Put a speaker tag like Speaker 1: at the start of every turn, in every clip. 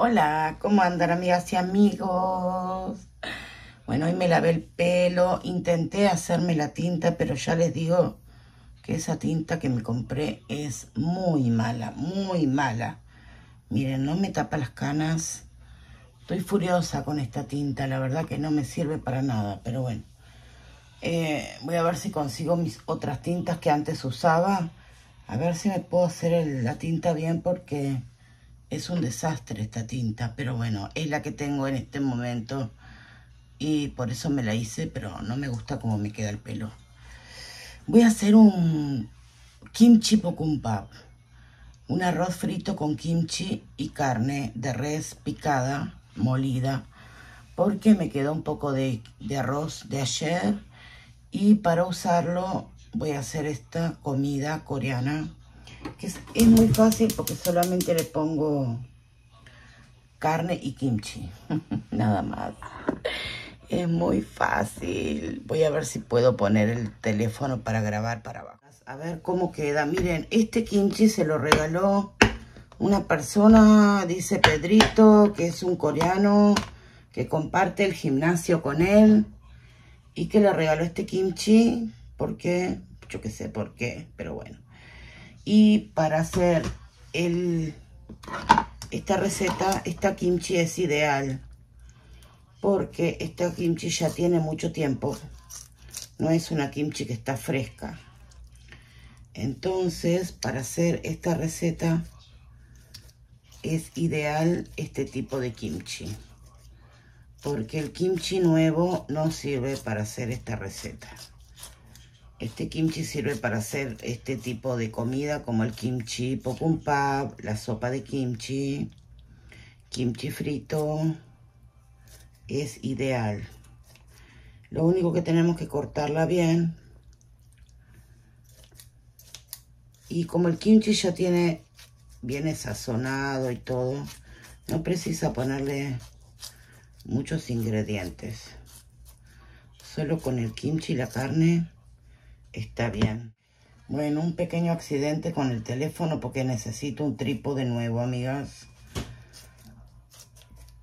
Speaker 1: Hola, ¿cómo andan amigas y amigos? Bueno, hoy me lavé el pelo, intenté hacerme la tinta, pero ya les digo que esa tinta que me compré es muy mala, muy mala. Miren, no me tapa las canas. Estoy furiosa con esta tinta, la verdad que no me sirve para nada, pero bueno. Eh, voy a ver si consigo mis otras tintas que antes usaba. A ver si me puedo hacer la tinta bien porque es un desastre esta tinta, pero bueno, es la que tengo en este momento y por eso me la hice, pero no me gusta cómo me queda el pelo. Voy a hacer un kimchi pokumpap, un arroz frito con kimchi y carne de res picada, molida, porque me quedó un poco de arroz de ayer y para usarlo voy a hacer esta comida coreana que es, muy fácil porque solamente le pongo carne y kimchi, nada más. Es muy fácil. Voy a ver si puedo poner el teléfono para grabar para abajo. A ver cómo queda. Miren, este kimchi se lo regaló una persona, dice Pedrito, que es un coreano, que comparte el gimnasio con él. Y que le regaló este kimchi, porque, yo qué sé por qué, pero bueno. Y para hacer esta receta, esta kimchi es ideal. Porque esta kimchi ya tiene mucho tiempo. No es una kimchi que está fresca. Entonces, para hacer esta receta es ideal este tipo de kimchi. Porque el kimchi nuevo no sirve para hacer esta receta. Este kimchi sirve para hacer este tipo de comida como el kimchi pokumpap, la sopa de kimchi, kimchi frito. Es ideal. Lo único que tenemos que cortarla bien. Y como el kimchi ya tiene bien sazonado y todo, no precisa ponerle muchos ingredientes. Solo con el kimchi y la carne está bien. Bueno, un pequeño accidente con el teléfono porque necesito un trípode nuevo, amigas.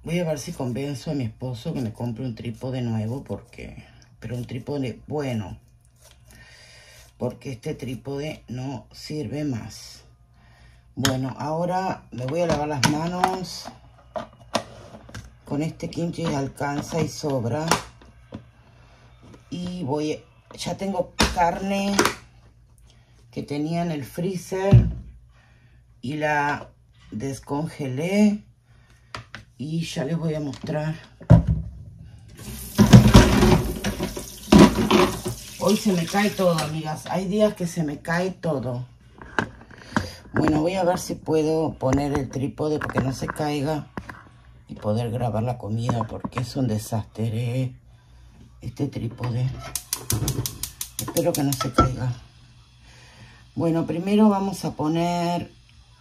Speaker 1: Voy a ver si convenzo a mi esposo que me compre un trípode nuevo porque... Pero un trípode bueno. Porque este trípode no sirve más. Bueno, ahora me voy a lavar las manos. Con este kimchi alcanza y sobra. Y voy... Ya tengo carne que tenía en el freezer y la descongelé y ya les voy a mostrar. Hoy se me cae todo, amigas. Hay días que se me cae todo. Bueno, voy a ver si puedo poner el trípode porque no se caiga y poder grabar la comida porque es un desastre ¿eh? este trípode. Espero que no se caiga. Bueno, primero vamos a poner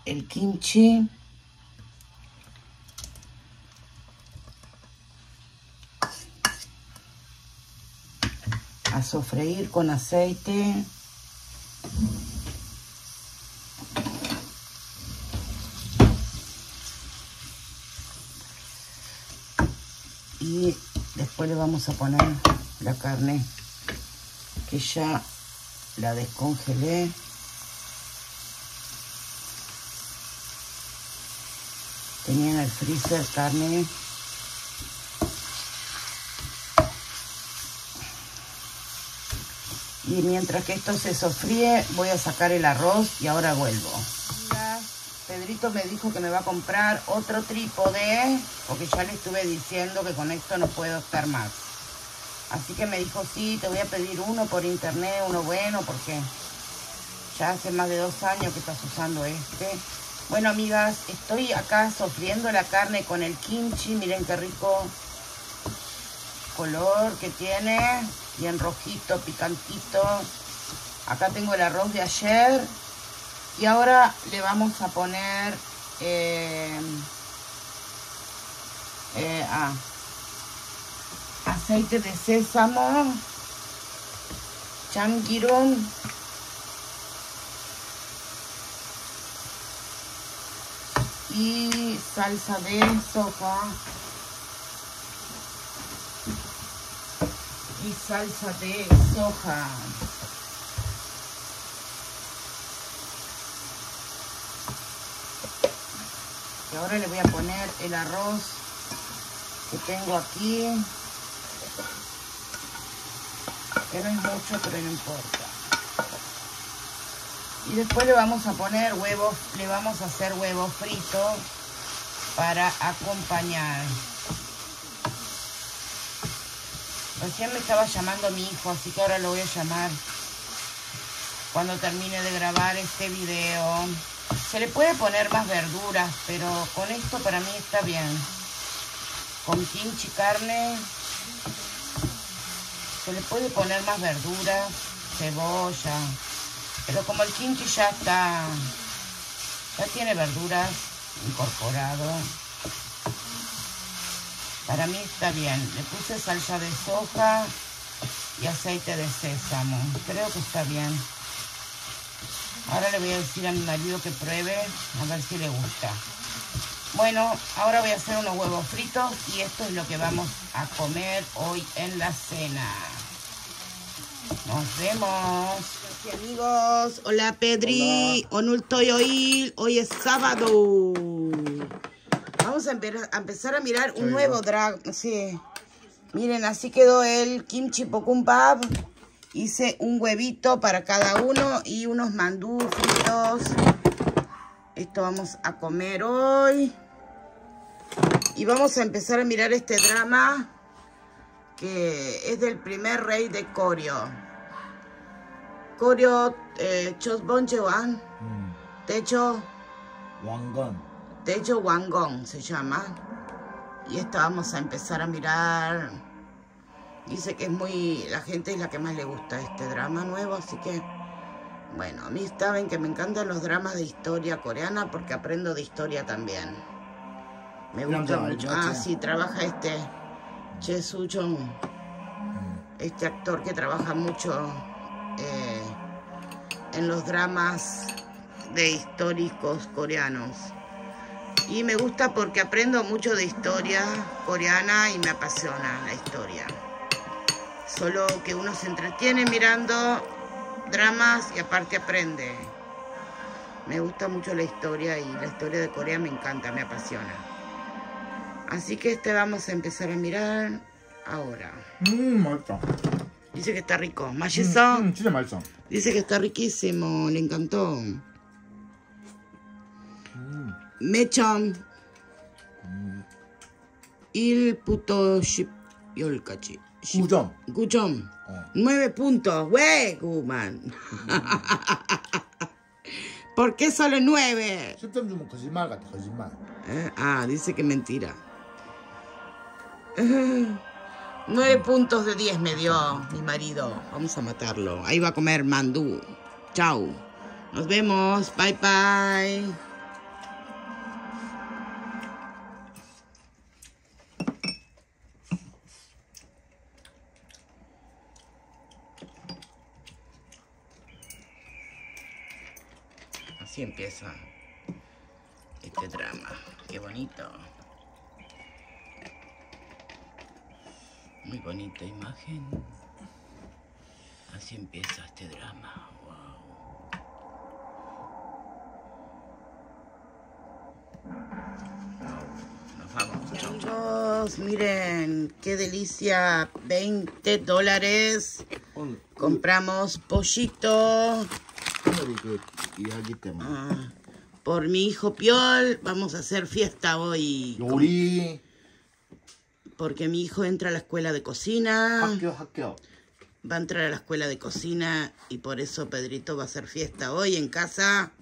Speaker 1: el kimchi. A sofreír con aceite. Y después le vamos a poner la carne que ya la descongelé. Tenía en el freezer carne. Y mientras que esto se sofríe, voy a sacar el arroz y ahora vuelvo. Pedrito me dijo que me va a comprar otro trípode, porque ya le estuve diciendo que con esto no puedo estar más. Así que me dijo, sí, te voy a pedir uno por internet, uno bueno, porque ya hace más de dos años que estás usando este. Bueno, amigas, estoy acá sofriendo la carne con el kimchi. Miren qué rico color que tiene. Bien rojito, picantito. Acá tengo el arroz de ayer. Y ahora le vamos a poner... Eh, eh, ah, aceite de sésamo, chamgirón, y salsa de soja y salsa de soja. Y ahora le voy a poner el arroz que tengo aquí. Es mucho, pero no importa. Y después le vamos a poner huevos, le vamos a hacer huevos fritos para acompañar. Recién me estaba llamando mi hijo, así que ahora lo voy a llamar cuando termine de grabar este video. Se le puede poner más verduras, pero con esto para mí está bien. Con kimchi carne se le puede poner más verduras, cebolla. Pero como el kimchi ya está, ya tiene verduras incorporado, para mí está bien. Le puse salsa de soja y aceite de sésamo. Creo que está bien. Ahora le voy a decir a mi marido que pruebe, a ver si le gusta. Bueno, ahora voy a hacer unos huevos fritos y esto es lo que vamos a comer hoy en la cena. Nos vemos. amigos, hola Pedri, Onultoy hoy, hoy es sábado. Vamos a, empezar a mirar un nuevo drag, sí. Miren, así quedó el kimchi pokumbab. Hice un huevito para cada uno y unos mandú fritos. Esto vamos a comer hoy. Y vamos a empezar a mirar este drama que es del primer rey de Corio. Corio eh, Chosbonchewan. Mm. Techo. Wangon. Techo Wangon se llama. Y esto vamos a empezar a mirar Dice que es muy... La gente es la que más le gusta este drama nuevo, así que... Bueno, a mí saben que me encantan los dramas de historia coreana porque aprendo de historia también. Me gusta mucho. Ah, sí, trabaja este Che Soo Jong. Este actor que trabaja mucho eh, en los dramas de históricos coreanos. Y me gusta porque aprendo mucho de historia coreana y me apasiona la historia. Solo que uno se entretiene mirando dramas y aparte aprende. Me gusta mucho la historia y la historia de Corea me encanta, me apasiona. Así que este vamos a empezar a mirar ahora.
Speaker 2: Mmm,
Speaker 1: Dice que está rico. ¿Mayeso? Mm, mm, Dice que está riquísimo, le encantó. Mm. Mechon. Il puto ship yolkachi.
Speaker 2: Guchom.
Speaker 1: Guchom. Ah. Nueve puntos. ¡Wey, Guman! ¿Por qué solo nueve? ¿Eh? Ah, dice que mentira. nueve puntos de diez me dio mi marido. Vamos a matarlo. Ahí va a comer mandú. Chao. Nos vemos. Bye, bye. Así empieza este drama. Qué bonito. Muy bonita imagen. Así empieza este drama. Nos vamos. Chicos, miren, qué delicia. 20 dólares. Compramos pollito. Ah, por mi hijo Piol, vamos a hacer fiesta hoy. Porque mi hijo entra a la escuela de cocina. Va a entrar a la escuela de cocina y por eso Pedrito va a hacer fiesta hoy en casa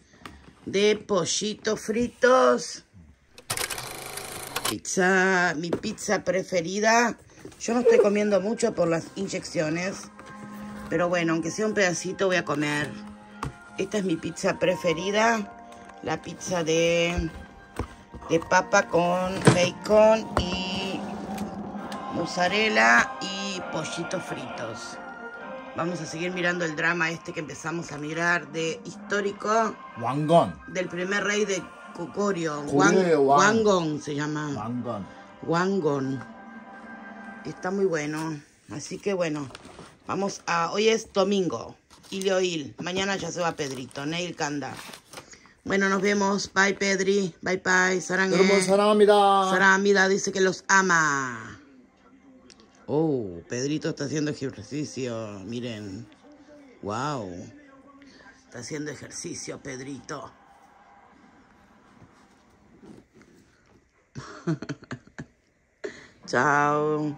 Speaker 1: de pollitos fritos. Pizza, mi pizza preferida. Yo no estoy comiendo mucho por las inyecciones. Pero bueno, aunque sea un pedacito voy a comer. Esta es mi pizza preferida. La pizza de, de papa con bacon y mozzarella y pollitos fritos. Vamos a seguir mirando el drama este que empezamos a mirar de histórico.
Speaker 2: Wangon,
Speaker 1: Del primer rey de Cocorio. Wangón se llama.
Speaker 2: Wangón.
Speaker 1: Wangón. Está muy bueno. Así que bueno, vamos a... Hoy es domingo. Ilioil. Mañana ya se va Pedrito. Neil Kanda. Bueno, nos vemos. Bye, Pedri. Bye, bye.
Speaker 2: Sarangue. Saramida.
Speaker 1: Saramida dice que los ama. Oh, Pedrito está haciendo ejercicio. Miren. Wow. Está haciendo ejercicio, Pedrito. Chao.